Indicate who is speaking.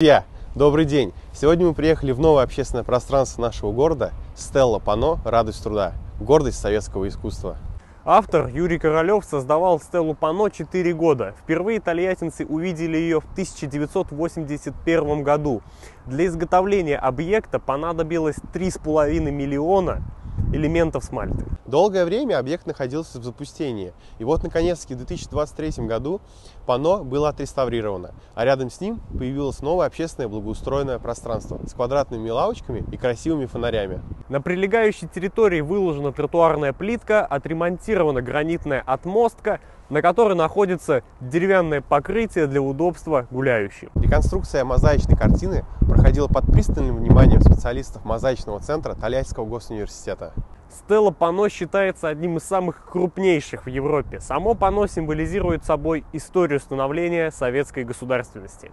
Speaker 1: Друзья, добрый день! Сегодня мы приехали в новое общественное пространство нашего города Стелла Пано «Радость труда» – гордость советского искусства.
Speaker 2: Автор Юрий Королев создавал Стеллу Пано 4 года. Впервые тольяттинцы увидели ее в 1981 году. Для изготовления объекта понадобилось 3,5 миллиона элементов смальты.
Speaker 1: Долгое время объект находился в запустении. И вот, наконец-таки, в 2023 году панно было отреставрировано, а рядом с ним появилось новое общественное благоустроенное пространство с квадратными лавочками и красивыми фонарями.
Speaker 2: На прилегающей территории выложена тротуарная плитка, отремонтирована гранитная отмостка, на которой находится деревянное покрытие для удобства гуляющим.
Speaker 1: Реконструкция мозаичной картины проходила под пристальным вниманием специалистов мозаичного центра Тольяттинского госуниверситета.
Speaker 2: Стелла Пано считается одним из самых крупнейших в Европе. Само панно символизирует собой историю становления советской государственности.